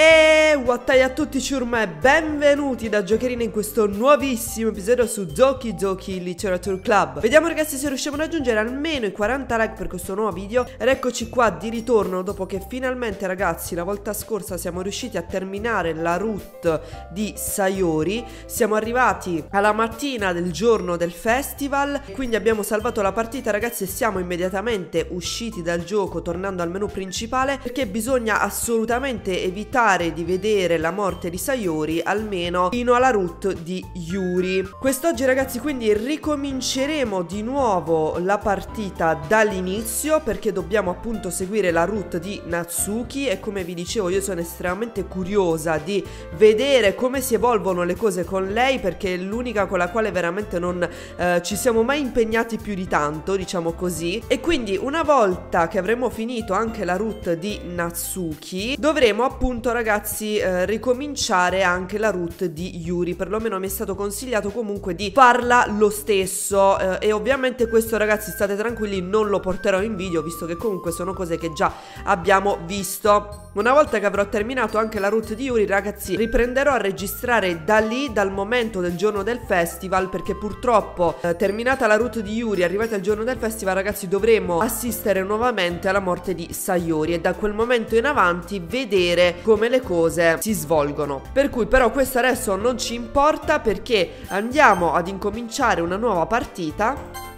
E wattai a tutti ciurma e benvenuti da Giocherina in questo nuovissimo episodio su Doki Doki Literature Club. Vediamo ragazzi se riusciamo a raggiungere almeno i 40 like per questo nuovo video. Ed eccoci qua di ritorno dopo che finalmente ragazzi la volta scorsa siamo riusciti a terminare la route di Sayori. Siamo arrivati alla mattina del giorno del festival. Quindi abbiamo salvato la partita ragazzi e siamo immediatamente usciti dal gioco tornando al menu principale Perché bisogna assolutamente evitare di vedere la morte di Sayori almeno fino alla route di Yuri. Quest'oggi ragazzi quindi ricominceremo di nuovo la partita dall'inizio perché dobbiamo appunto seguire la route di Natsuki e come vi dicevo io sono estremamente curiosa di vedere come si evolvono le cose con lei perché è l'unica con la quale veramente non eh, ci siamo mai impegnati più di tanto diciamo così e quindi una volta che avremo finito anche la route di Natsuki dovremo appunto ragazzi eh, ricominciare anche la route di Yuri. Perlomeno mi è stato consigliato comunque di farla lo stesso. Eh, e ovviamente questo ragazzi state tranquilli non lo porterò in video visto che comunque sono cose che già abbiamo visto una volta che avrò terminato anche la route di Yuri ragazzi riprenderò a registrare da lì dal momento del giorno del festival perché purtroppo eh, terminata la route di Yuri arrivati al giorno del festival ragazzi dovremo assistere nuovamente alla morte di Sayori e da quel momento in avanti vedere come le cose si svolgono. Per cui però questo adesso non ci importa perché andiamo ad incominciare una nuova partita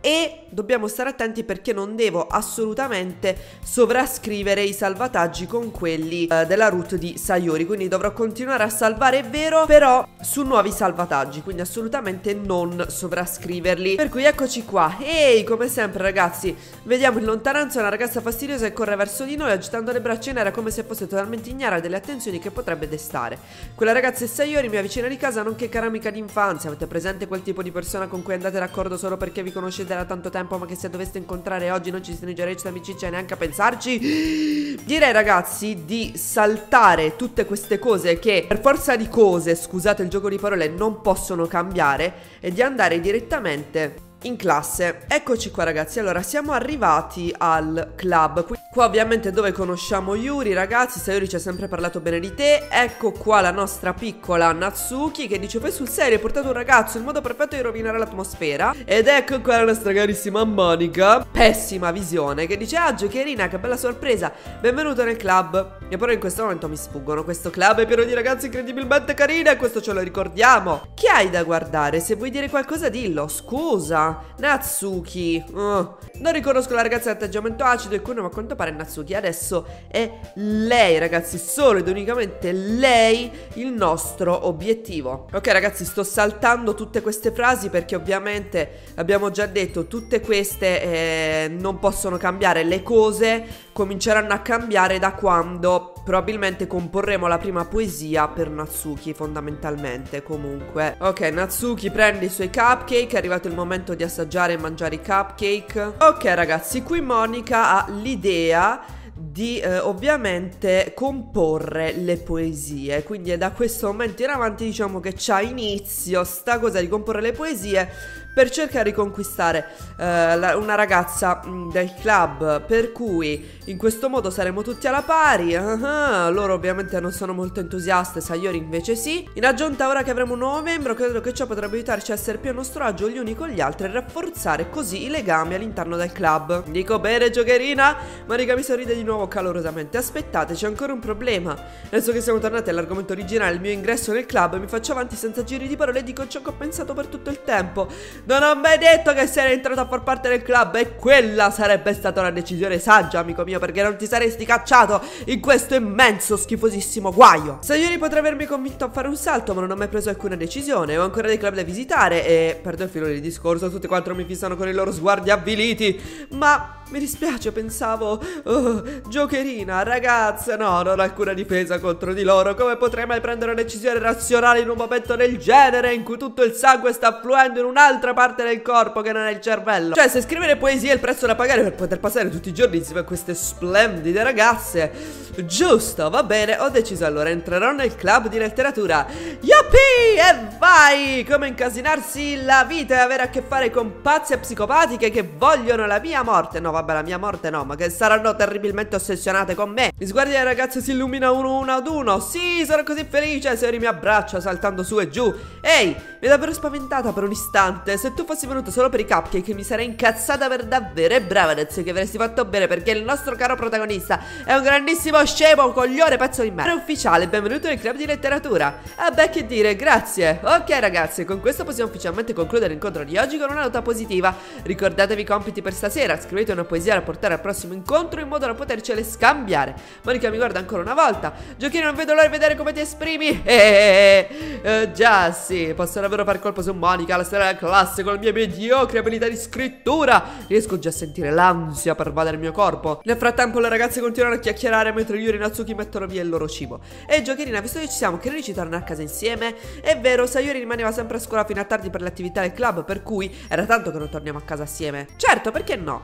e dobbiamo stare attenti perché non devo assolutamente sovrascrivere i salvataggi con quelli eh, della route di Sayori quindi dovrò continuare a salvare è vero però su nuovi salvataggi quindi assolutamente non sovrascriverli. Per cui eccoci qua. Ehi come sempre ragazzi vediamo in lontananza una ragazza fastidiosa che corre verso di noi agitando le braccia in aria come se fosse totalmente ignara delle attenzioni che potrebbe destare. Quella ragazza è Sayori mia vicina di casa nonché cara amica d'infanzia. Avete presente quel tipo di persona con cui andate d'accordo solo perché vi conoscete da tanto tempo ma che se doveste incontrare oggi non ci stringerei questa amicizia neanche a pensarci Direi ragazzi di saltare tutte queste cose che per forza di cose, scusate il gioco di parole, non possono cambiare e di andare direttamente in classe. Eccoci qua ragazzi, allora siamo arrivati al club, qua ovviamente dove conosciamo Yuri ragazzi, Sayuri ci ha sempre parlato bene di te, ecco qua la nostra piccola Natsuki che dice poi sul serio hai portato un ragazzo, il modo perfetto di rovinare l'atmosfera ed ecco qua la nostra carissima Monica, pessima visione, che dice ah giocherina che bella sorpresa, benvenuto nel club e però in questo momento mi sfuggono, questo club è pieno di ragazze incredibilmente carine e questo ce lo ricordiamo. Che hai da guardare? Se vuoi dire qualcosa dillo, scusa. Natsuki uh. Non riconosco la ragazza di atteggiamento acido e quello ma quanto pare Natsuki Adesso è lei ragazzi Solo ed unicamente lei il nostro obiettivo. Ok ragazzi sto saltando tutte queste frasi Perché ovviamente abbiamo già detto Tutte queste eh, non possono cambiare. Le cose cominceranno a cambiare da quando probabilmente comporremo la prima poesia per Natsuki fondamentalmente comunque. Ok Natsuki prende i suoi cupcake È arrivato il momento di assaggiare e mangiare i cupcake. Ok ragazzi qui Monica ha l'idea di eh, ovviamente comporre le poesie. Quindi è da questo momento in avanti diciamo che c'ha inizio sta cosa di comporre le poesie per cercare di conquistare eh, la, una ragazza mm, del club. Per cui in questo modo saremo tutti alla pari. Uh -huh. loro ovviamente non sono molto entusiaste Sayori invece sì. In aggiunta ora che avremo un nuovo membro credo che ciò potrebbe aiutarci a essere più a nostro agio gli uni con gli altri e rafforzare così i legami all'interno del club. Dico bene giocherina? Marica mi sorride di nuovo calorosamente. Aspettate c'è ancora un problema. Adesso che siamo tornati all'argomento originale il mio ingresso nel club mi faccio avanti senza giri di parole e dico ciò che ho pensato per tutto il tempo non ho mai detto che sei entrato a far parte del club E quella sarebbe stata una decisione saggia, amico mio Perché non ti saresti cacciato in questo immenso, schifosissimo guaio. Sayuri potrei avermi convinto a fare un salto Ma non ho mai preso alcuna decisione. Ho ancora dei club da visitare E perdo il filo di discorso Tutti quattro mi fissano con i loro sguardi avviliti Ma mi dispiace, pensavo oh, Giocherina, ragazze No, non ho alcuna difesa contro di loro Come potrei mai prendere una decisione razionale In un momento del genere In cui tutto il sangue sta fluendo in un'altra parte del corpo Che non è il cervello Cioè, se scrivere poesie è il prezzo da pagare Per poter passare tutti i giorni insieme a queste splendide ragazze Giusto, va bene Ho deciso allora, entrerò nel club di letteratura Yup Yuppie! E vai! Come incasinarsi la vita e avere a che fare con pazze psicopatiche che vogliono la mia morte. No, vabbè, la mia morte no, ma che saranno terribilmente ossessionate con me. Gli sguardi delle ragazze si illuminano uno, uno ad uno. Sì, sono così felice. Seori mi abbraccia saltando su e giù. Ehi, mi è davvero spaventata per un istante. Se tu fossi venuto solo per i cupcake, mi sarei incazzata per davvero. E brava, Nezio, che avresti fatto bene perché il nostro caro protagonista è un grandissimo scemo, coglione, pezzo di merda. Ufficiale, benvenuto nel club di letteratura. Ah, beh, che dire, grazie. Ok, ragazzi, con questo possiamo ufficialmente concludere l'incontro di oggi con una nota positiva. Ricordatevi i compiti per stasera. Scrivete una poesia da portare al prossimo incontro in modo da potercele scambiare. Monica mi guarda ancora una volta. Giochino, non vedo l'ora di vedere come ti esprimi. Eh, eh, eh, già, sì, posso davvero fare colpo su Monica, la storia della classe, con la mia mediocre abilità di scrittura. Riesco già a sentire l'ansia per invadere il mio corpo. Nel frattempo le ragazze continuano a chiacchierare mentre Yuri e Natsuki mettono via il loro cibo. E Giocherina, visto che ci siamo, che noi ci tornare a casa insieme? È vero, Sayuri rimaneva sempre a scuola fino a tardi per le attività del club, per cui era tanto che non torniamo a casa assieme. Certo, perché no?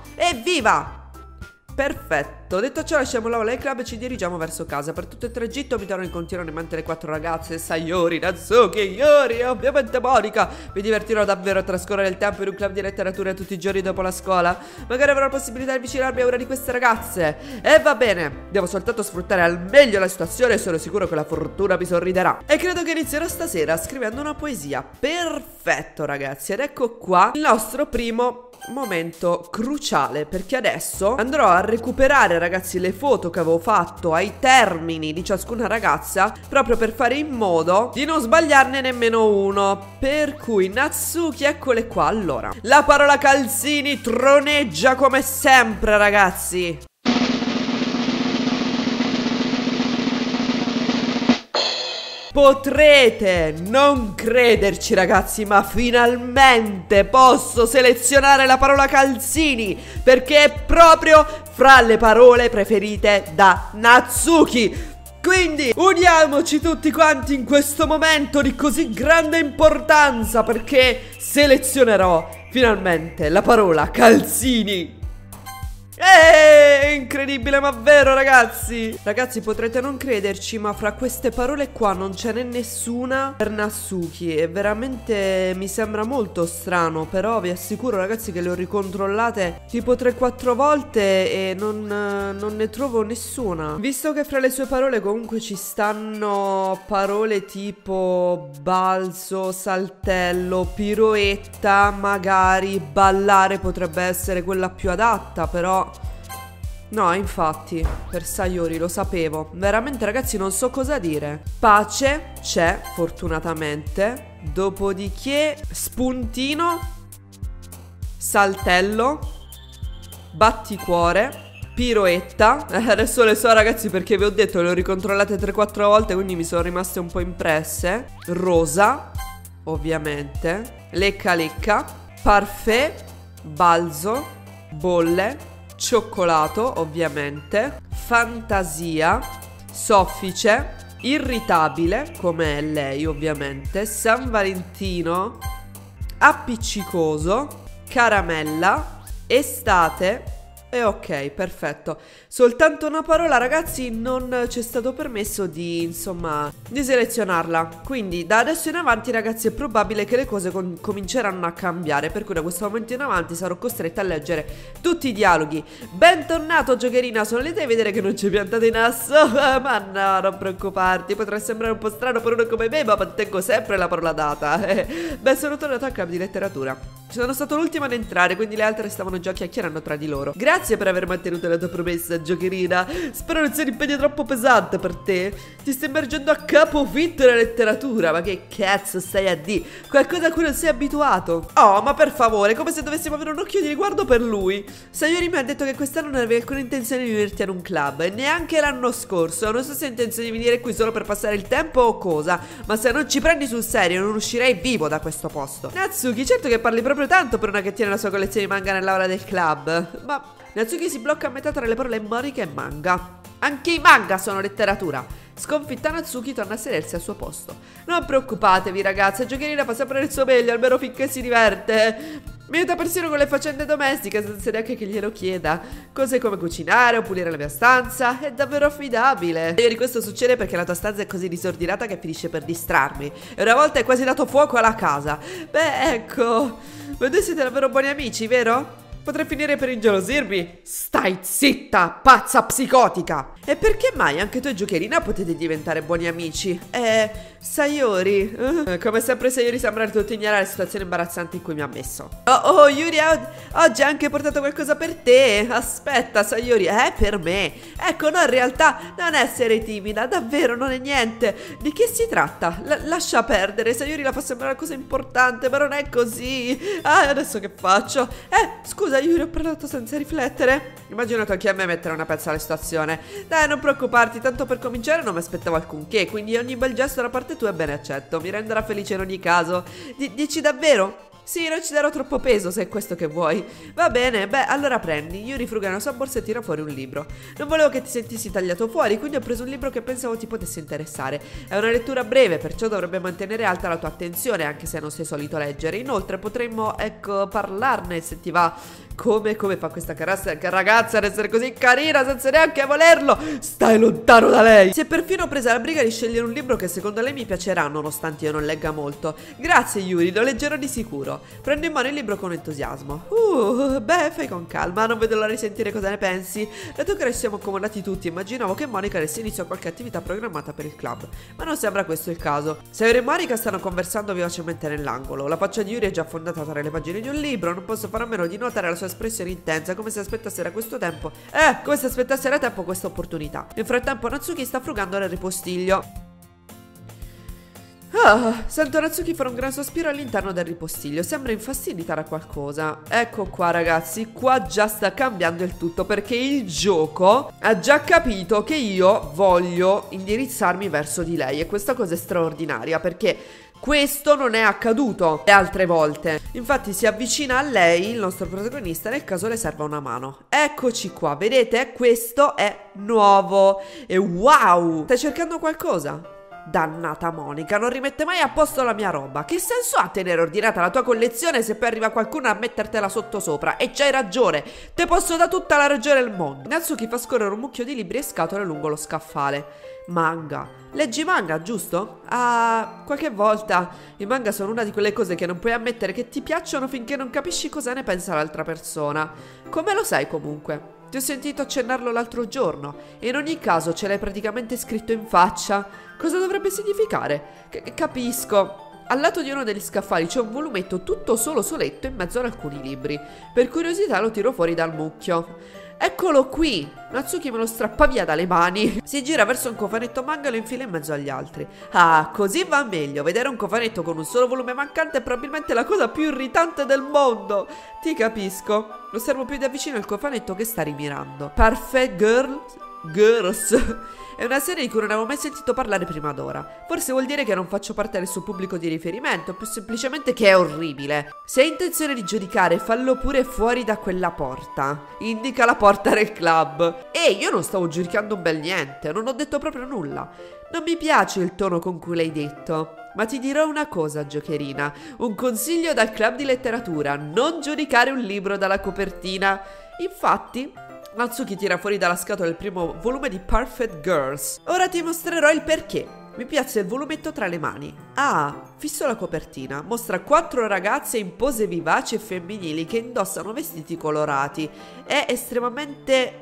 Evviva! Perfetto, detto ciò lasciamo l'aula del club e ci dirigiamo verso casa. Per tutto il tragitto mi torno in continuo in mente le quattro ragazze Sayori, Natsuki, Yori e ovviamente Monica. Mi divertirò davvero a trascorrere il tempo in un club di letteratura tutti i giorni dopo la scuola. Magari avrò la possibilità di avvicinarmi a una di queste ragazze. E va bene, devo soltanto sfruttare al meglio la situazione e sono sicuro che la fortuna mi sorriderà. E credo che inizierò stasera scrivendo una poesia. Perfetto ragazzi, ed ecco qua il nostro primo momento cruciale perché adesso andrò a recuperare ragazzi le foto che avevo fatto ai termini di ciascuna ragazza proprio per fare in modo di non sbagliarne nemmeno uno. Per cui Natsuki eccole qua. Allora la parola calzini troneggia come sempre ragazzi Potrete non crederci ragazzi, ma finalmente posso selezionare la parola calzini perché è proprio fra le parole preferite da Natsuki. Quindi uniamoci tutti quanti in questo momento di così grande importanza perché selezionerò finalmente la parola calzini è incredibile ma vero ragazzi? Ragazzi potrete non crederci ma fra queste parole qua non ce n'è nessuna per Nasuki E veramente mi sembra molto strano Però vi assicuro ragazzi che le ho ricontrollate tipo 3-4 volte e non, non ne trovo nessuna. Visto che fra le sue parole comunque ci stanno parole tipo balzo, saltello, piroetta Magari ballare potrebbe essere quella più adatta però No, infatti, per lo sapevo. Veramente, ragazzi, non so cosa dire. Pace c'è, fortunatamente. Dopodiché, spuntino, saltello, batticuore, piroetta. Adesso le so, ragazzi, perché vi ho detto, le ho ricontrollate 3-4 volte, quindi mi sono rimaste un po' impresse. Rosa, ovviamente. Lecca lecca. Parfait, balzo, bolle, cioccolato ovviamente, fantasia, soffice, irritabile come è lei ovviamente, San Valentino, appiccicoso, caramella, estate e ok, perfetto. Soltanto una parola, ragazzi, non ci è stato permesso di, insomma, di selezionarla. Quindi, da adesso in avanti, ragazzi, è probabile che le cose cominceranno a cambiare. Per cui da questo momento in avanti sarò costretta a leggere tutti i dialoghi. Bentornato, giocherina. Sono lì a vedere che non ci piantate in asso. ma no, non preoccuparti. Potrà sembrare un po' strano per uno come me, ma mantengo sempre la parola data. Beh, sono tornato al club di letteratura. Sono stato l'ultimo ad entrare, quindi le altre stavano già chiacchierando tra di loro. Grazie per aver mantenuto la tua promessa, giocherina. Spero non sia un impegno troppo pesante per te. Ti stai immergendo a capofitto nella letteratura. Ma che cazzo stai a di? Qualcosa a cui non sei abituato. Oh, ma per favore, come se dovessimo avere un occhio di riguardo per lui. Sayori mi ha detto che quest'anno non avevi alcuna intenzione di venirti ad un club. E neanche l'anno scorso. Non so se hai intenzione di venire qui solo per passare il tempo o cosa. Ma se non ci prendi sul serio, non uscirei vivo da questo posto. Natsuki, certo che parli proprio tanto per una che tiene la sua collezione di manga nell'aula del club. Ma Natsuki si blocca a metà tra le parole Monica e manga. Anche i manga sono letteratura. Sconfitta Natsuki torna a sedersi al suo posto. Non preoccupatevi ragazze, Giocherina fa sempre il suo meglio, almeno finché si diverte. Mi aiuta persino con le faccende domestiche senza neanche che glielo chieda. Cose come cucinare o pulire la mia stanza. È davvero affidabile. Ieri questo succede perché la tua stanza è così disordinata che finisce per distrarmi. E una volta hai quasi dato fuoco alla casa. Beh, ecco. Voi due siete davvero buoni amici, vero? Potrei finire per ingelosirmi. Stai zitta, pazza psicotica. E perché mai anche tu e Giocherina potete diventare buoni amici? Eh, Sayori. Uh, come sempre Sayori sembra tutto ignorare la situazione imbarazzante in cui mi ha messo. Oh, oh, Yuri, oggi ha anche portato qualcosa per te. Aspetta, Sayori, è per me. Ecco, no, in realtà non essere timida, davvero non è niente. Di che si tratta? L lascia perdere, Sayori la fa sembrare una cosa importante, ma non è così. Ah, adesso che faccio? Eh, scusa io ho parlato senza riflettere. Immagino anche a me mettere una pezza alla situazione. Dai, non preoccuparti, tanto per cominciare non mi aspettavo alcunché, quindi ogni bel gesto da parte tua è bene accetto. Mi renderà felice in ogni caso. D dici davvero? Sì, non ci darò troppo peso se è questo che vuoi. Va bene, beh, allora prendi. Yuri fruga nella sua borsa e tira fuori un libro. Non volevo che ti sentissi tagliato fuori, quindi ho preso un libro che pensavo ti potesse interessare. È una lettura breve, perciò dovrebbe mantenere alta la tua attenzione, anche se non sei solito leggere. Inoltre potremmo, ecco, parlarne se ti va. Come, come fa questa ragazza ad essere così carina senza neanche volerlo? Stai lontano da lei! Si è perfino presa la briga di scegliere un libro che secondo lei mi piacerà, nonostante io non legga molto. Grazie Yuri, lo leggerò di sicuro. Prendo in mano il libro con entusiasmo. Uh, beh, fai con calma, non vedo l'ora di sentire cosa ne pensi. Dato che siamo accomodati tutti, immaginavo che Monica avesse inizio a qualche attività programmata per il club. Ma non sembra questo il caso. Sayori e Monica stanno conversando vivacemente nell'angolo. La faccia di Yuri è già affondata tra le pagine di un libro, non posso fare a meno di notare la sua sua espressione intensa, come se aspettasse da questo tempo. Eh, come se aspettasse da tempo questa opportunità. Nel frattempo Natsuki sta frugando nel ripostiglio. Ah, sento Natsuki fare un gran sospiro all'interno del ripostiglio. Sembra infastidita da qualcosa. Ecco qua, ragazzi. Qua già sta cambiando il tutto perché il gioco ha già capito che io voglio indirizzarmi verso di lei. E questa cosa è straordinaria perché questo non è accaduto le altre volte. Infatti si avvicina a lei, il nostro protagonista, nel caso le serva una mano. Eccoci qua, vedete? Questo è nuovo. E wow! Stai cercando qualcosa? Dannata Monica, non rimette mai a posto la mia roba. Che senso ha tenere ordinata la tua collezione se poi arriva qualcuno a mettertela sotto sopra? E c'hai ragione, te posso da tutta la ragione del mondo. Natsuki fa scorrere un mucchio di libri e scatole lungo lo scaffale. Manga. Leggi manga, giusto? Ah, qualche volta i manga sono una di quelle cose che non puoi ammettere che ti piacciono finché non capisci cosa ne pensa l'altra persona. Come lo sai comunque? Ti ho sentito accennarlo l'altro giorno e in ogni caso ce l'hai praticamente scritto in faccia. Cosa dovrebbe significare? C capisco. Al lato di uno degli scaffali c'è un volumetto tutto solo soletto in mezzo ad alcuni libri. Per curiosità lo tiro fuori dal mucchio. Eccolo qui! Natsuki me lo strappa via dalle mani. Si gira verso un cofanetto manga e lo infila in mezzo agli altri. Ah, così va meglio. Vedere un cofanetto con un solo volume mancante è probabilmente la cosa più irritante del mondo. Ti capisco. Osservo più da vicino il cofanetto che sta rimirando. Perfect Girl... Girls... È una serie di cui non avevo mai sentito parlare prima d'ora. Forse vuol dire che non faccio parte del suo pubblico di riferimento, più semplicemente che è orribile. Se hai intenzione di giudicare, fallo pure fuori da quella porta. Indica la porta del club. Ehi, io non stavo giudicando un bel niente, non ho detto proprio nulla. Non mi piace il tono con cui l'hai detto. Ma ti dirò una cosa, giocherina. Un consiglio dal club di letteratura. Non giudicare un libro dalla copertina. Infatti, Natsuki tira fuori dalla scatola il primo volume di Perfect Girls. Ora ti mostrerò il perché. Mi piazza il volumetto tra le mani. Ah, fisso la copertina. Mostra quattro ragazze in pose vivaci e femminili che indossano vestiti colorati. È estremamente...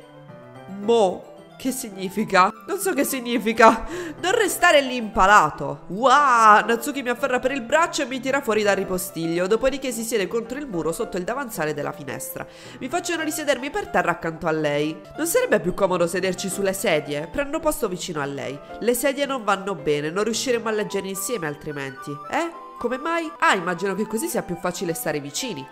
Mo che significa? Non so che significa. Non restare lì impalato. Wow! Natsuki mi afferra per il braccio e mi tira fuori dal ripostiglio. Dopodiché si siede contro il muro sotto il davanzale della finestra. Mi facciano risedermi per terra accanto a lei. Non sarebbe più comodo sederci sulle sedie? Prendo posto vicino a lei. Le sedie non vanno bene, non riusciremo a leggere insieme altrimenti. Eh? Come mai? Ah, immagino che così sia più facile stare vicini.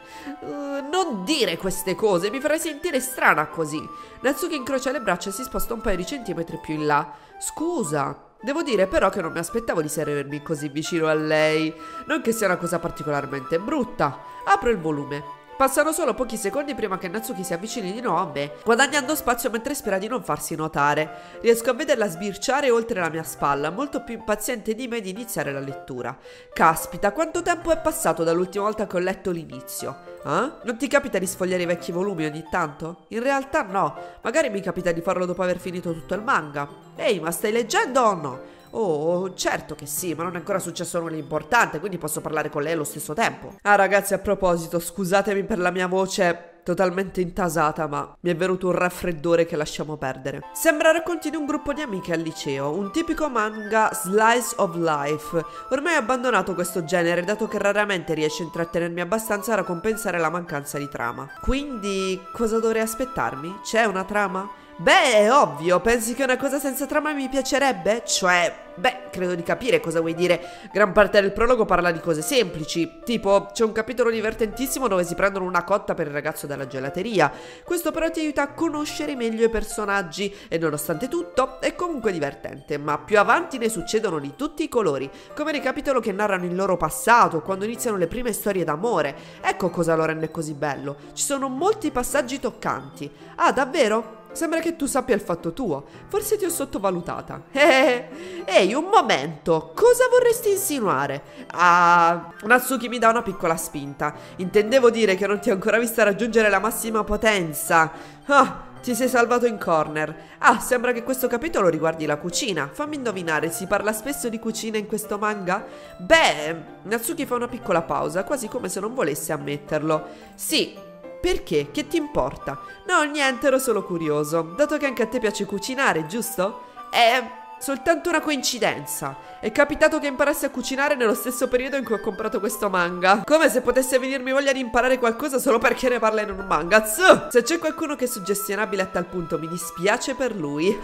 Uh, non dire queste cose, mi farai sentire strana così. Natsuki incrocia le braccia e si sposta un paio di centimetri più in là. Scusa. Devo dire però che non mi aspettavo di sedermi così vicino a lei. Non che sia una cosa particolarmente brutta. Apro il volume. Passano solo pochi secondi prima che Natsuki si avvicini di nuovo a me, guadagnando spazio mentre spera di non farsi notare. Riesco a vederla sbirciare oltre la mia spalla, molto più impaziente di me di iniziare la lettura. Caspita, quanto tempo è passato dall'ultima volta che ho letto l'inizio? Eh? Non ti capita di sfogliare i vecchi volumi ogni tanto? In realtà no, magari mi capita di farlo dopo aver finito tutto il manga. Ehi, ma stai leggendo o no? Oh, certo che sì, ma non è ancora successo nulla di importante, quindi posso parlare con lei allo stesso tempo. Ah, ragazzi, a proposito, scusatemi per la mia voce totalmente intasata, ma mi è venuto un raffreddore che lasciamo perdere. Sembra racconti di un gruppo di amiche al liceo, un tipico manga slice of life. Ormai ho abbandonato questo genere, dato che raramente riesce a intrattenermi abbastanza da compensare la mancanza di trama. Quindi, cosa dovrei aspettarmi? C'è una trama? Beh, è ovvio, pensi che una cosa senza trama mi piacerebbe? Cioè, beh, credo di capire cosa vuoi dire. Gran parte del prologo parla di cose semplici, tipo c'è un capitolo divertentissimo dove si prendono una cotta per il ragazzo della gelateria. Questo però ti aiuta a conoscere meglio i personaggi e nonostante tutto è comunque divertente, ma più avanti ne succedono di tutti i colori, come nei capitoli che narrano il loro passato, quando iniziano le prime storie d'amore. Ecco cosa lo rende così bello. Ci sono molti passaggi toccanti. Ah, davvero? Sembra che tu sappia il fatto tuo. Forse ti ho sottovalutata. Eh, ehi, un momento. Cosa vorresti insinuare? Ah, Natsuki mi dà una piccola spinta. Intendevo dire che non ti ho ancora vista raggiungere la massima potenza. Ah, ti sei salvato in corner. Ah, sembra che questo capitolo riguardi la cucina. Fammi indovinare, si parla spesso di cucina in questo manga? Beh, Natsuki fa una piccola pausa, quasi come se non volesse ammetterlo. Sì, perché? Che ti importa? No, niente, ero solo curioso. Dato che anche a te piace cucinare, giusto? È soltanto una coincidenza. È capitato che imparassi a cucinare nello stesso periodo in cui ho comprato questo manga. Come se potesse venirmi voglia di imparare qualcosa solo perché ne parla in un manga. Zuh! Se c'è qualcuno che è suggestionabile a tal punto, mi dispiace per lui.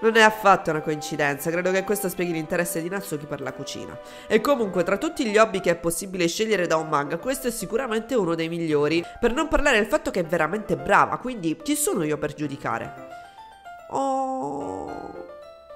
non è affatto una coincidenza. Credo che questo spieghi l'interesse di Natsuki per la cucina. E comunque, tra tutti gli hobby che è possibile scegliere da un manga, questo è sicuramente uno dei migliori. Per non parlare del fatto che è veramente brava, quindi chi sono io per giudicare? Oh...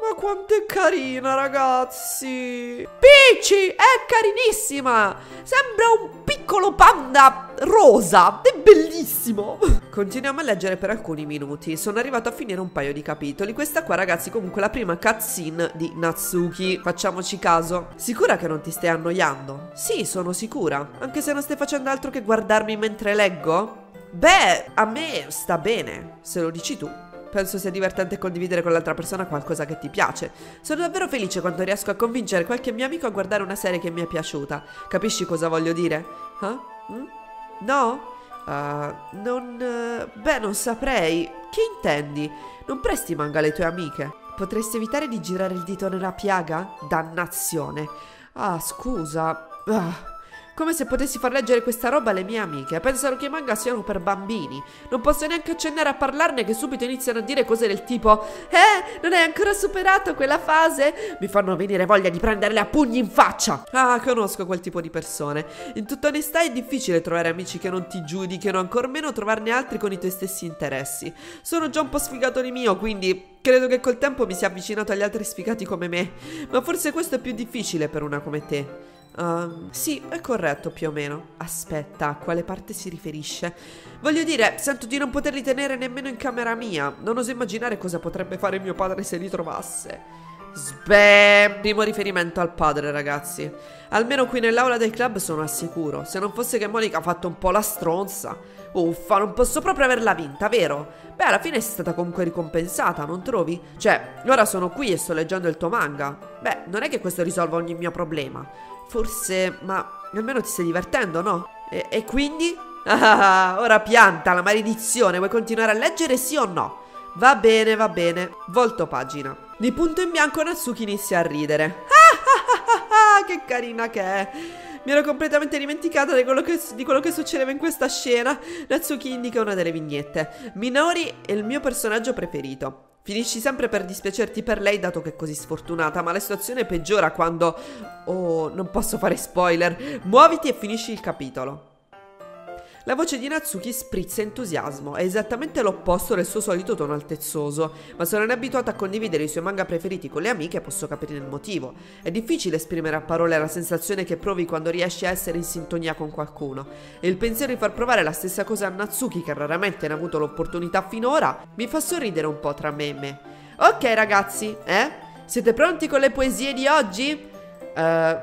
Ma quanto è carina, ragazzi! Peachy è carinissima! Sembra un piccolo panda rosa! È bellissimo! Continuiamo a leggere per alcuni minuti. Sono arrivato a finire un paio di capitoli. Questa qua, ragazzi, comunque è la prima cutscene di Natsuki. Facciamoci caso. Sicura che non ti stai annoiando? Sì, sono sicura. Anche se non stai facendo altro che guardarmi mentre leggo? Beh, a me sta bene, se lo dici tu. Penso sia divertente condividere con l'altra persona qualcosa che ti piace. Sono davvero felice quando riesco a convincere qualche mio amico a guardare una serie che mi è piaciuta. Capisci cosa voglio dire? Huh? Mm? No? Uh, non... Uh, beh, non saprei. Che intendi? Non presti manga alle tue amiche? Potresti evitare di girare il dito nella piaga? Dannazione. Ah, scusa. Ah. Come se potessi far leggere questa roba alle mie amiche. Pensano che i manga siano per bambini. Non posso neanche accennare a parlarne che subito iniziano a dire cose del tipo Eh, non hai ancora superato quella fase? Mi fanno venire voglia di prenderle a pugni in faccia. Ah, conosco quel tipo di persone. In tutta onestà è difficile trovare amici che non ti giudichino, ancor meno trovarne altri con i tuoi stessi interessi. Sono già un po' sfigato di mio, quindi credo che col tempo mi sia avvicinato agli altri sfigati come me. Ma forse questo è più difficile per una come te. Uh, sì, è corretto più o meno. Aspetta, a quale parte si riferisce? Voglio dire, sento di non poterli tenere nemmeno in camera mia. Non oso immaginare cosa potrebbe fare mio padre se li trovasse. Sbeh, primo riferimento al padre, ragazzi. Almeno qui nell'aula del club sono al sicuro. Se non fosse che Monica ha fatto un po' la stronza. Uffa, non posso proprio averla vinta, vero? Beh, alla fine sei stata comunque ricompensata, non trovi? Cioè, ora sono qui e sto leggendo il tuo manga. Beh, non è che questo risolva ogni mio problema. Forse, ma almeno ti stai divertendo, no? E, e quindi? Ah, ora pianta la maledizione. Vuoi continuare a leggere sì o no? Va bene, va bene. Volto pagina. Di punto in bianco Natsuki inizia a ridere. Ah, che carina che è. Mi ero completamente dimenticata di quello, che, di quello che succedeva in questa scena. Natsuki indica una delle vignette. Minori è il mio personaggio preferito. Finisci sempre per dispiacerti per lei dato che è così sfortunata, ma la situazione peggiora quando... Oh, non posso fare spoiler. Muoviti e finisci il capitolo. La voce di Natsuki sprizza entusiasmo, è esattamente l'opposto del suo solito tono altezzoso, ma se non è abituata a condividere i suoi manga preferiti con le amiche posso capire il motivo. È difficile esprimere a parole la sensazione che provi quando riesci a essere in sintonia con qualcuno, e il pensiero di far provare la stessa cosa a Natsuki, che raramente ne ha avuto l'opportunità finora, mi fa sorridere un po' tra me e me. Ok ragazzi, eh? Siete pronti con le poesie di oggi? Uh,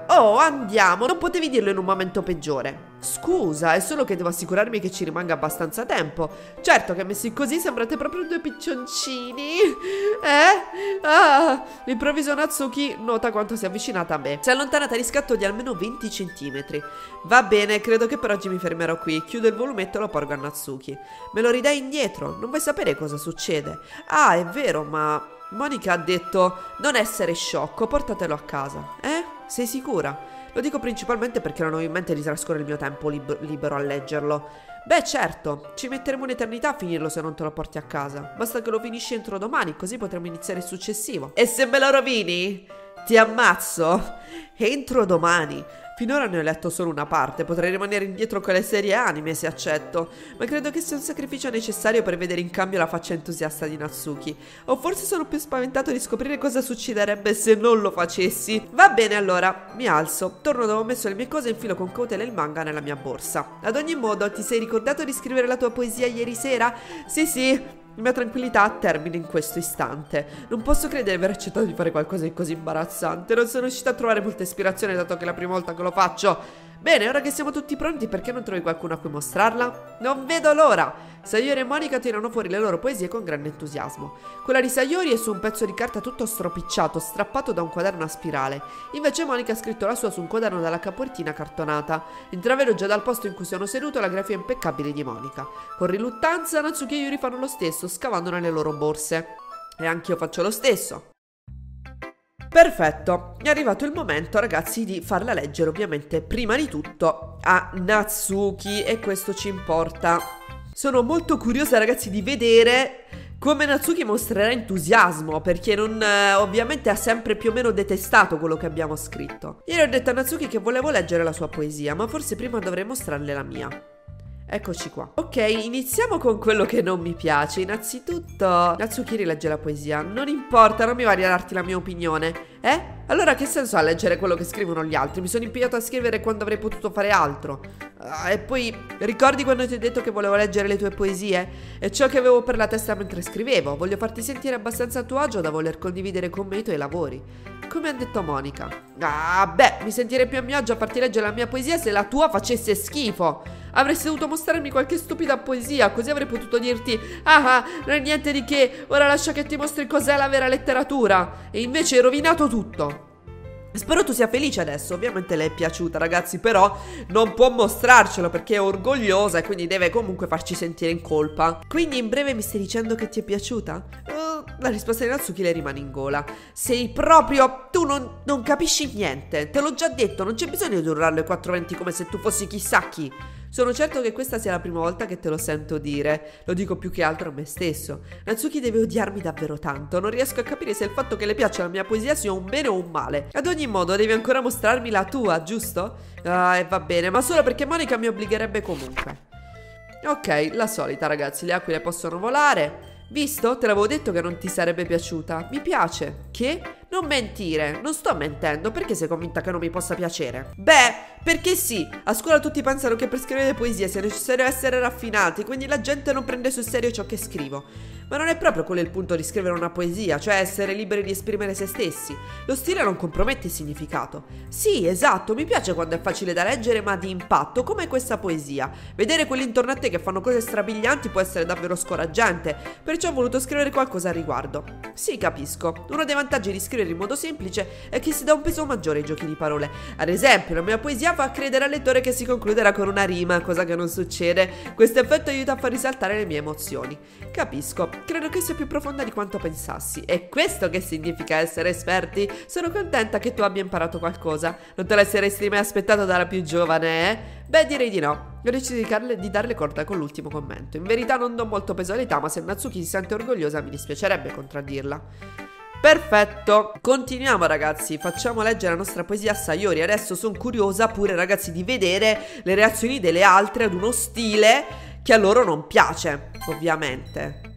oh, andiamo. Non potevi dirlo in un momento peggiore. Scusa, è solo che devo assicurarmi che ci rimanga abbastanza tempo. Certo che messi così sembrate proprio due piccioncini. Eh? Ah! L'improvviso Natsuki nota quanto si è avvicinata a me. Si è allontanata di scatto di almeno 20 centimetri. Va bene, credo che per oggi mi fermerò qui. Chiudo il volumetto e lo porgo a Natsuki. Me lo ridai indietro. Non vuoi sapere cosa succede? Ah, è vero, ma... Monica ha detto non essere sciocco, portatelo a casa. Eh? Sei sicura? Lo dico principalmente perché non ho in mente di trascorrere il mio tempo lib libero a leggerlo. Beh, certo, ci metteremo un'eternità a finirlo se non te lo porti a casa. Basta che lo finisci entro domani, così potremo iniziare il successivo. E se me lo rovini? Ti ammazzo? Entro domani. Finora ne ho letto solo una parte, potrei rimanere indietro con le serie anime se accetto, ma credo che sia un sacrificio necessario per vedere in cambio la faccia entusiasta di Natsuki. O forse sono più spaventato di scoprire cosa succederebbe se non lo facessi. Va bene allora, mi alzo, torno dove ho messo le mie cose e infilo con cautela il manga nella mia borsa. Ad ogni modo, ti sei ricordato di scrivere la tua poesia ieri sera? Sì sì, la mia tranquillità termina in questo istante. Non posso credere di aver accettato di fare qualcosa di così imbarazzante. Non sono riuscita a trovare molta ispirazione dato che è la prima volta che lo faccio. Bene, ora che siamo tutti pronti, perché non trovi qualcuno a cui mostrarla? Non vedo l'ora! Sayori e Monica tirano fuori le loro poesie con grande entusiasmo. Quella di Sayori è su un pezzo di carta tutto stropicciato, strappato da un quaderno a spirale. Invece Monica ha scritto la sua su un quaderno dalla caportina cartonata. Intravelo già dal posto in cui sono seduto la grafia impeccabile di Monica. Con riluttanza, Natsuki e Yuri fanno lo stesso, scavando nelle loro borse. E anch'io faccio lo stesso. Perfetto, è arrivato il momento ragazzi di farla leggere ovviamente prima di tutto a Natsuki e questo ci importa. Sono molto curiosa ragazzi di vedere come Natsuki mostrerà entusiasmo perché non, eh, ovviamente ha sempre più o meno detestato quello che abbiamo scritto. Ieri ho detto a Natsuki che volevo leggere la sua poesia ma forse prima dovrei mostrarle la mia. Eccoci qua. Ok, iniziamo con quello che non mi piace. Innanzitutto, Natsuki rilegge la poesia. Non importa, non mi va di darti la mia opinione. Eh? Allora che senso ha leggere quello che scrivono gli altri? Mi sono impegnato a scrivere quando avrei potuto fare altro. Uh, e poi, ricordi quando ti ho detto che volevo leggere le tue poesie? È ciò che avevo per la testa mentre scrivevo. Voglio farti sentire abbastanza a tuo agio da voler condividere con me i tuoi lavori. Come ha detto Monica. Ah, beh, mi sentirei più a mio agio a farti leggere la mia poesia se la tua facesse schifo. Avresti dovuto mostrarmi qualche stupida poesia, così avrei potuto dirti: Ah, ah, non è niente di che, ora lascia che ti mostri cos'è la vera letteratura. E invece hai rovinato tutto. Spero tu sia felice adesso, ovviamente le è piaciuta ragazzi, però non può mostrarcelo perché è orgogliosa e quindi deve comunque farci sentire in colpa. Quindi in breve mi stai dicendo che ti è piaciuta? Uh, la risposta di Natsuki le rimane in gola. Sei proprio... tu non, non capisci niente, te l'ho già detto, non c'è bisogno di urlarlo ai 420 come se tu fossi chissà chi. Sono certo che questa sia la prima volta che te lo sento dire, lo dico più che altro a me stesso. Natsuki deve odiarmi davvero tanto, non riesco a capire se il fatto che le piaccia la mia poesia sia un bene o un male. Ad ogni modo devi ancora mostrarmi la tua, giusto? Ah, e va bene, ma solo perché Monica mi obbligherebbe comunque. Ok, la solita ragazzi, le aquile possono volare. Visto? Te l'avevo detto che non ti sarebbe piaciuta. Mi piace. Che? Non mentire, non sto mentendo, perché sei convinta che non mi possa piacere? Beh, perché sì, a scuola tutti pensano che per scrivere poesie sia necessario essere raffinati, quindi la gente non prende sul serio ciò che scrivo. Ma non è proprio quello il punto di scrivere una poesia, cioè essere liberi di esprimere se stessi. Lo stile non compromette il significato. Sì, esatto, mi piace quando è facile da leggere ma di impatto, come questa poesia. Vedere quelli intorno a te che fanno cose strabilianti può essere davvero scoraggiante, perciò ho voluto scrivere qualcosa al riguardo. Sì, capisco. Uno dei vantaggi di scrivere in modo semplice è che si dà un peso maggiore ai giochi di parole. Ad esempio, la mia poesia fa credere al lettore che si concluderà con una rima, cosa che non succede. Questo effetto aiuta a far risaltare le mie emozioni. Capisco credo che sia più profonda di quanto pensassi. È questo che significa essere esperti? Sono contenta che tu abbia imparato qualcosa. Non te l'esseresti mai aspettato dalla più giovane, eh? Beh, direi di no. Ho deciso di, carle, di darle corda con l'ultimo commento. In verità non do molto peso all'età, ma se Natsuki si sente orgogliosa mi dispiacerebbe contraddirla. Perfetto, continuiamo ragazzi, facciamo leggere la nostra poesia a Sayori Adesso sono curiosa pure ragazzi di vedere le reazioni delle altre ad uno stile che a loro non piace, ovviamente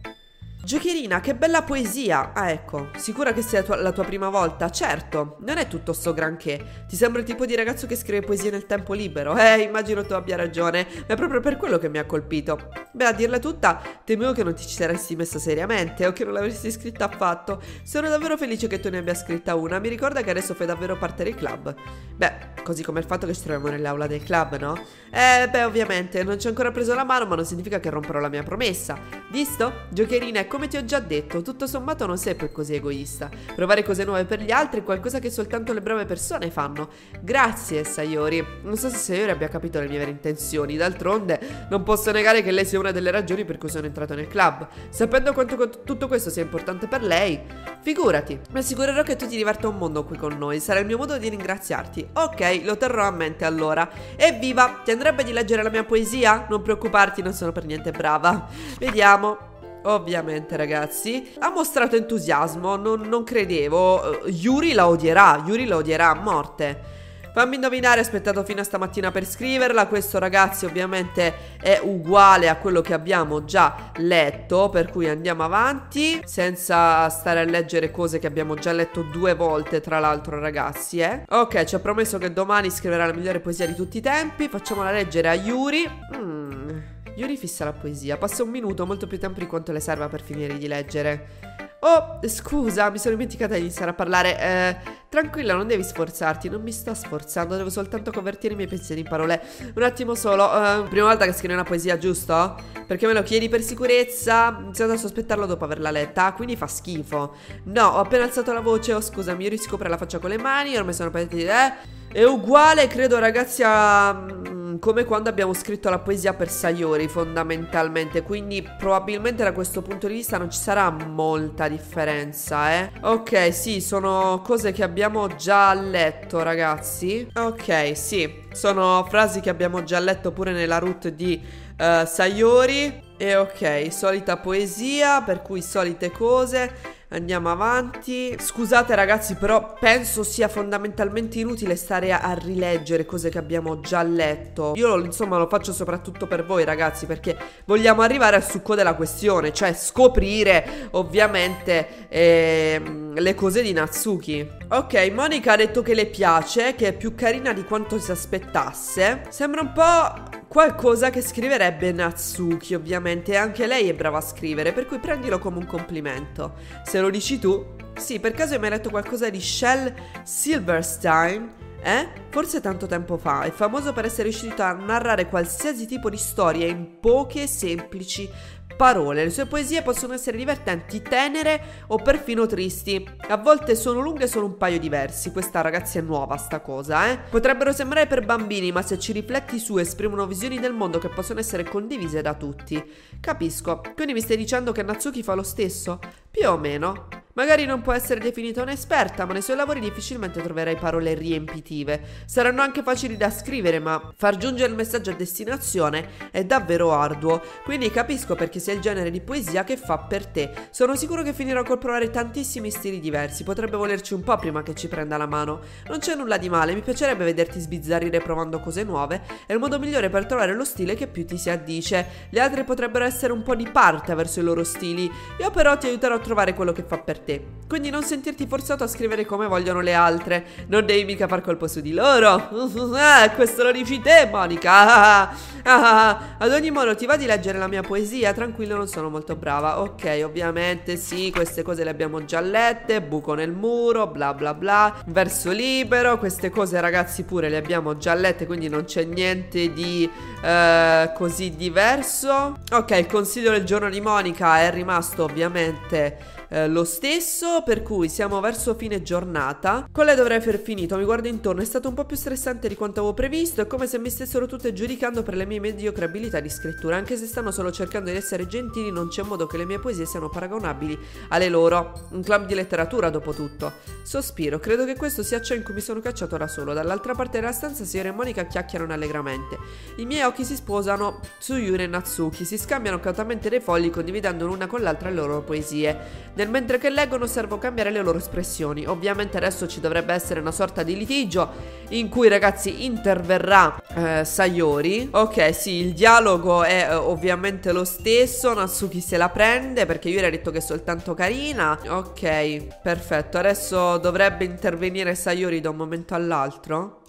Giocherina, che bella poesia! Ah, ecco, sicura che sia la tua, la tua, prima volta? Certo, non è tutto sto granché. Ti sembra il tipo di ragazzo che scrive poesie nel tempo libero? Eh, immagino tu abbia ragione, è proprio per quello che mi ha colpito. Beh, a dirla tutta, temevo che non ti ci saresti messa seriamente o che non l'avresti scritta affatto. Sono davvero felice che tu ne abbia scritta una. Mi ricorda che adesso fai davvero parte del club. Beh, così come il fatto che ci troviamo nell'aula del club, no? Eh, beh, ovviamente, non ci ho ancora preso la mano, ma non significa che romperò la mia promessa. Visto? Giocherina, è come ti ho già detto, tutto sommato non sei poi così egoista. Provare cose nuove per gli altri è qualcosa che soltanto le brave persone fanno. Grazie, Sayori. Non so se Sayori abbia capito le mie vere intenzioni, d'altronde non posso negare che lei sia una delle ragioni per cui sono entrato nel club. Sapendo quanto tutto questo sia importante per lei, figurati. Mi assicurerò che tu ti diverta un mondo qui con noi, sarà il mio modo di ringraziarti. Ok, lo terrò a mente allora. Evviva, ti andrebbe di leggere la mia poesia? Non preoccuparti, non sono per niente brava. Vediamo. Ovviamente ragazzi Ha mostrato entusiasmo Non, non credevo uh, Yuri la odierà Yuri la odierà a morte Fammi indovinare, ho aspettato fino a stamattina per scriverla. Questo ragazzi ovviamente è uguale a quello che abbiamo già letto, per cui andiamo avanti senza stare a leggere cose che abbiamo già letto due volte, tra l'altro ragazzi, eh. Ok, ci ha promesso che domani scriverà la migliore poesia di tutti i tempi. Facciamola leggere a Yuri. Mmm... Yuri fissa la poesia. Passa un minuto, molto più tempo di quanto le serva per finire di leggere. Oh, scusa, mi sono dimenticata di iniziare a parlare. Eh, tranquilla, non devi sforzarti. Non mi sto sforzando, devo soltanto convertire i miei pensieri in parole. Un attimo solo. Uh, prima volta che scrivi una poesia, giusto? Perché me lo chiedi per sicurezza? Ho a sospettarlo dopo averla letta, quindi fa schifo. No, ho appena alzato la voce. Oh, scusami, io riscopre la faccia con le mani. Ormai sono partiti. Eh. È uguale, credo, ragazzi, a mm, come quando abbiamo scritto la poesia per Sayori, fondamentalmente. Quindi, probabilmente da questo punto di vista non ci sarà molta differenza, eh. Ok, sì, sono cose che abbiamo già letto, ragazzi. Ok, sì, sono frasi che abbiamo già letto pure nella root di uh, Sayori. E ok, solita poesia, per cui solite cose. Andiamo avanti. Scusate ragazzi, però penso sia fondamentalmente inutile stare a, a, rileggere cose che abbiamo già letto. Io insomma lo faccio soprattutto per voi ragazzi, perché vogliamo arrivare al succo della questione, cioè scoprire ovviamente ehm, le cose di Natsuki. Ok, Monica ha detto che le piace, che è più carina di quanto si aspettasse. Sembra un po' qualcosa che scriverebbe Natsuki, ovviamente, anche lei è brava a scrivere, per cui prendilo come un complimento. Se lo dici tu, sì, per caso hai mai letto qualcosa di Shell Silverstein? Eh? Forse tanto tempo fa, è famoso per essere riuscito a narrare qualsiasi tipo di storia in poche semplici parole. Le sue poesie possono essere divertenti, tenere o perfino tristi. A volte sono lunghe solo un paio di versi. Questa ragazza è nuova, sta cosa, eh? Potrebbero sembrare per bambini, ma se ci rifletti su esprimono visioni del mondo che possono essere condivise da tutti. Capisco. Quindi mi stai dicendo che Natsuki fa lo stesso? Più o meno. Magari non può essere definita un'esperta, ma nei suoi lavori difficilmente troverai parole riempitive. Saranno anche facili da scrivere, ma far giungere il messaggio a destinazione è davvero arduo. Quindi capisco perché sia il genere di poesia che fa per te. Sono sicuro che finirò col provare tantissimi stili diversi. Potrebbe volerci un po' prima che ci prenda la mano. Non c'è nulla di male, mi piacerebbe vederti sbizzarrire provando cose nuove. È il modo migliore per trovare lo stile che più ti si addice. Le altre potrebbero essere un po' di parte verso i loro stili. Io però ti aiuterò trovare quello che fa per te. Quindi non sentirti forzato a scrivere come vogliono le altre. Non devi mica far colpo su di loro. Ah, questo lo dici te, Monica. Ah, ah, ah, Ad ogni modo, ti va di leggere la mia poesia? Tranquillo, non sono molto brava. Ok, ovviamente sì, queste cose le abbiamo già lette. Buco nel muro, bla bla bla. Verso libero. Queste cose, ragazzi, pure le abbiamo già lette. Quindi non c'è niente di eh, così diverso. Ok, il consiglio del giorno di Monica è rimasto ovviamente eh, lo stesso, per cui siamo verso fine giornata. Lei dovrei aver finito, mi guardo intorno, è stato un po' più stressante di quanto avevo previsto, è come se mi stessero tutte giudicando per le mie mediocre abilità di scrittura, anche se stanno solo cercando di essere gentili, non c'è modo che le mie poesie siano paragonabili alle loro. Un club di letteratura, dopo tutto. Sospiro, credo che questo sia ciò in cui mi sono cacciato da solo. Dall'altra parte della stanza Signora e Monica chiacchierano allegramente. I miei occhi si sposano su Yuri e Natsuki, si scambiano cautamente dei fogli condividendo l'una con l'altra le loro poesie. Nel mentre che leggono osservo cambiare le loro espressioni. Ovviamente adesso ci dovrebbe essere una sorta di litigio in cui ragazzi interverrà eh, Sayori. Ok, sì, il dialogo è eh, ovviamente lo stesso. Natsuki se la prende perché io era detto che è soltanto carina. Ok, perfetto. Adesso dovrebbe intervenire Sayori da un momento all'altro.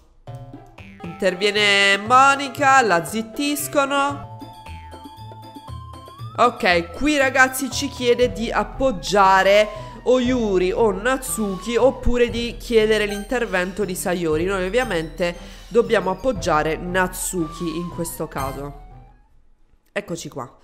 Interviene Monica, la zittiscono. Ok, qui ragazzi ci chiede di appoggiare o Yuri o Natsuki oppure di chiedere l'intervento di Sayori. Noi ovviamente dobbiamo appoggiare Natsuki in questo caso. Eccoci qua.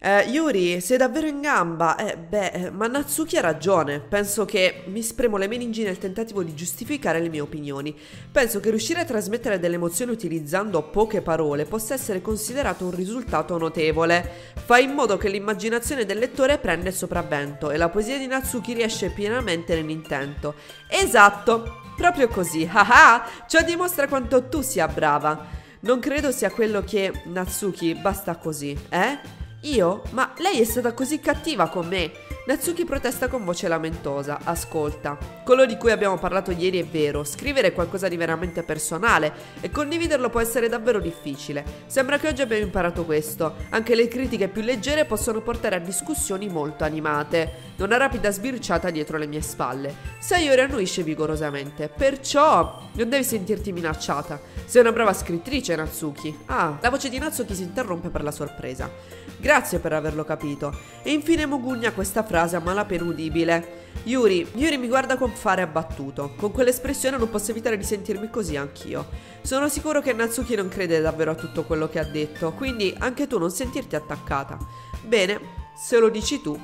Eh, Yuri, sei davvero in gamba? Eh, beh, eh, ma Natsuki ha ragione. Penso che mi spremo le meningi nel tentativo di giustificare le mie opinioni. Penso che riuscire a trasmettere delle emozioni utilizzando poche parole possa essere considerato un risultato notevole. Fa in modo che l'immaginazione del lettore prenda il sopravvento e la poesia di Natsuki riesce pienamente nell'intento. Esatto, proprio così. Haha, ciò dimostra quanto tu sia brava. Non credo sia quello che Natsuki basta così, eh? Io? Ma lei è stata così cattiva con me. Natsuki protesta con voce lamentosa. Ascolta. Quello di cui abbiamo parlato ieri è vero. Scrivere è qualcosa di veramente personale e condividerlo può essere davvero difficile. Sembra che oggi abbiamo imparato questo. Anche le critiche più leggere possono portare a discussioni molto animate. Una rapida sbirciata dietro le mie spalle. Sayori annuisce vigorosamente. Perciò non devi sentirti minacciata. Sei una brava scrittrice, Natsuki. Ah, la voce di Natsuki si interrompe per la sorpresa. Grazie per averlo capito. E infine Mugugna questa frase a malapena udibile. Yuri, Yuri mi guarda con fare abbattuto. Con quell'espressione non posso evitare di sentirmi così anch'io. Sono sicuro che Natsuki non crede davvero a tutto quello che ha detto, quindi anche tu non sentirti attaccata. Bene, se lo dici tu.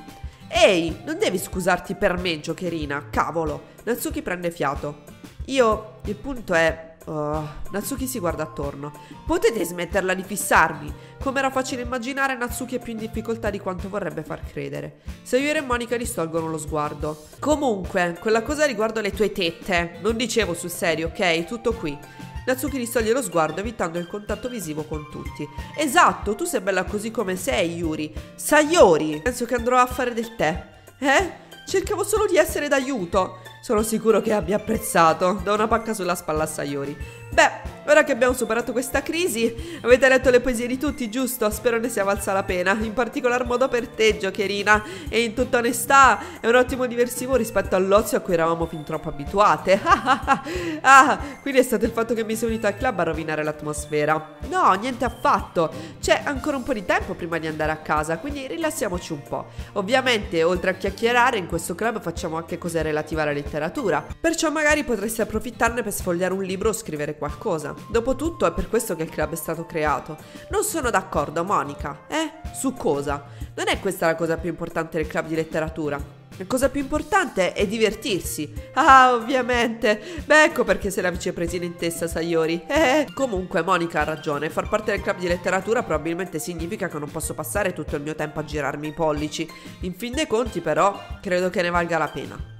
Ehi, non devi scusarti per me, giocherina, cavolo. Natsuki prende fiato. Io, il punto è, Oh, Natsuki si guarda attorno. Potete smetterla di fissarmi? Come era facile immaginare, Natsuki è più in difficoltà di quanto vorrebbe far credere. Sayuri e Monica distolgono lo sguardo. Comunque, quella cosa riguardo le tue tette. Non dicevo sul serio, ok? Tutto qui. Natsuki distoglie lo sguardo evitando il contatto visivo con tutti. Esatto, tu sei bella così come sei, Yuri. Sayori! Penso che andrò a fare del tè. Eh? Cercavo solo di essere d'aiuto. Sono sicuro che abbia apprezzato. Da una pacca sulla spalla a Sayori. Beh, ora che abbiamo superato questa crisi, avete letto le poesie di tutti, giusto? Spero ne sia valsa la pena. In particolar modo per te, giocherina. E in tutta onestà, è un ottimo diversivo rispetto all'ozio a cui eravamo fin troppo abituate. ah, quindi è stato il fatto che mi sei unita al club a rovinare l'atmosfera. No, niente affatto. C'è ancora un po' di tempo prima di andare a casa, quindi rilassiamoci un po'. Ovviamente, oltre a chiacchierare, in questo club facciamo anche cose relative alla letteratura. Perciò magari potresti approfittarne per sfogliare un libro o scrivere qualcosa. Dopotutto è per questo che il club è stato creato. Non sono d'accordo, Monica. Eh? Su cosa? Non è questa la cosa più importante del club di letteratura. La cosa più importante è divertirsi. Ah, ovviamente. Beh, ecco perché sei la vicepresidentessa Sayori. Eh. Comunque, Monica ha ragione. Far parte del club di letteratura probabilmente significa che non posso passare tutto il mio tempo a girarmi i pollici. In fin dei conti, però, credo che ne valga la pena.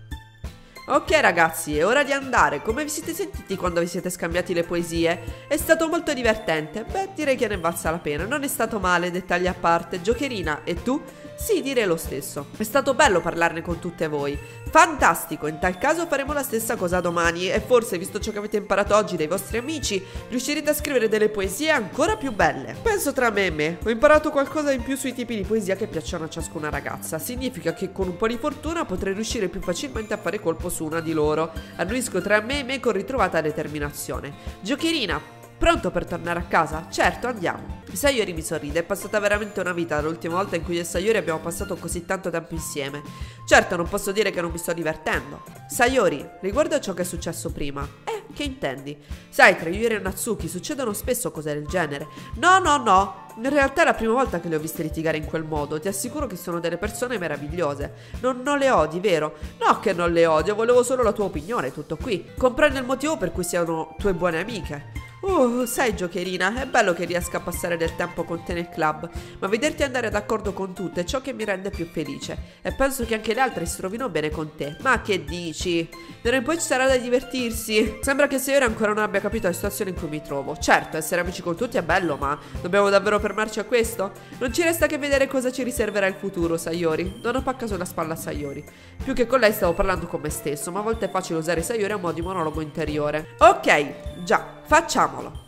Ok ragazzi, è ora di andare. Come vi siete sentiti quando vi siete scambiati le poesie? È stato molto divertente. Beh, direi che ne valsa la pena. Non è stato male, dettagli a parte. Giocherina, e tu? Sì, direi lo stesso. È stato bello parlarne con tutte voi. Fantastico, in tal caso faremo la stessa cosa domani e forse, visto ciò che avete imparato oggi dai vostri amici, riuscirete a scrivere delle poesie ancora più belle. Penso tra me e me, ho imparato qualcosa in più sui tipi di poesia che piacciono a ciascuna ragazza. Significa che con un po' di fortuna potrei riuscire più facilmente a fare colpo su una di loro. Annuisco tra me e me con ritrovata determinazione. Giocherina, Pronto per tornare a casa? Certo, andiamo. Sayori mi sorride, è passata veramente una vita dall'ultima volta in cui io e Sayori abbiamo passato così tanto tempo insieme. Certo, non posso dire che non mi sto divertendo. Sayori, riguardo a ciò che è successo prima. Eh, che intendi? Sai, tra Yuri e Natsuki succedono spesso cose del genere. No, no, no. In realtà è la prima volta che le ho viste litigare in quel modo. Ti assicuro che sono delle persone meravigliose. Non, non le odi, vero? No che non le odio, volevo solo la tua opinione, tutto qui. Comprendo il motivo per cui siano tue buone amiche. Oh, sai giocherina, è bello che riesca a passare del tempo con te nel club, ma vederti andare d'accordo con tutte è ciò che mi rende più felice. E penso che anche le altre si trovino bene con te. Ma che dici? D'ora in poi ci sarà da divertirsi. Sembra che Sayori ancora non abbia capito la situazione in cui mi trovo. Certo, essere amici con tutti è bello, ma dobbiamo davvero fermarci a questo? Non ci resta che vedere cosa ci riserverà il futuro, Sayori. Non ho pacca sulla spalla a Sayori. Più che con lei stavo parlando con me stesso, ma a volte è facile usare Sayori a mo' di monologo interiore. Ok, già, facciamolo.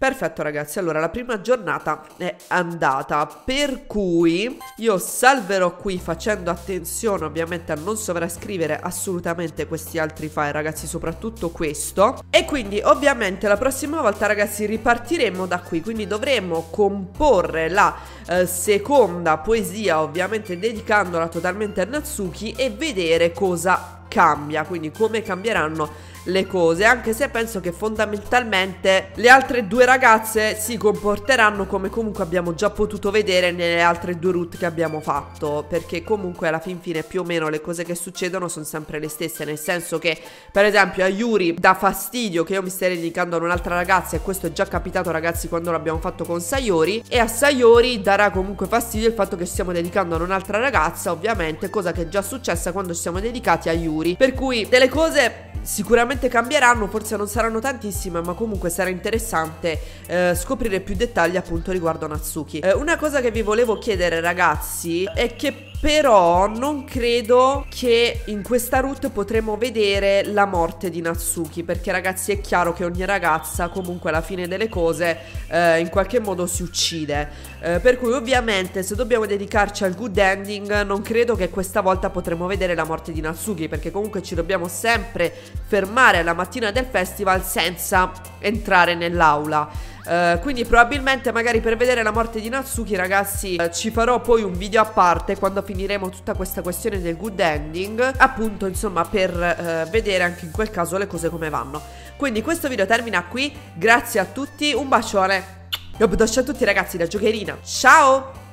Perfetto ragazzi, allora la prima giornata è andata, per cui io salverò qui facendo attenzione ovviamente a non sovrascrivere assolutamente questi altri file ragazzi, soprattutto questo. E quindi ovviamente la prossima volta ragazzi ripartiremo da qui, quindi dovremo comporre la eh, seconda poesia ovviamente dedicandola totalmente a Natsuki e vedere cosa cambia, quindi come cambieranno le cose, anche se penso che fondamentalmente le altre due ragazze si comporteranno come comunque abbiamo già potuto vedere nelle altre due route che abbiamo fatto, perché comunque alla fin fine più o meno le cose che succedono sono sempre le stesse, nel senso che per esempio a Yuri dà fastidio che io mi stia dedicando ad un'altra ragazza e questo è già capitato ragazzi quando l'abbiamo fatto con Sayori e a Sayori darà comunque fastidio il fatto che stiamo dedicando ad un'altra ragazza, ovviamente, cosa che è già successa quando siamo dedicati a Yuri. Per cui delle cose Sicuramente cambieranno, forse non saranno tantissime, ma comunque sarà interessante eh, scoprire più dettagli appunto riguardo Natsuki. Eh, una cosa che vi volevo chiedere ragazzi è che però non credo che in questa route potremo vedere la morte di Natsuki Perché ragazzi è chiaro che ogni ragazza comunque alla fine delle cose eh, in qualche modo si uccide. Eh, Per cui ovviamente se dobbiamo dedicarci al good ending non credo che questa volta potremo vedere la morte di Natsuki Perché comunque ci dobbiamo sempre fermare alla mattina del festival senza entrare nell'aula Uh, quindi probabilmente magari per vedere la morte di Natsuki ragazzi uh, ci farò poi un video a parte quando finiremo tutta questa questione del good ending appunto insomma per uh, vedere anche in quel caso le cose come vanno. Quindi questo video termina qui. Grazie a tutti un bacione. Bacio a tutti ragazzi da giocherina. Ciao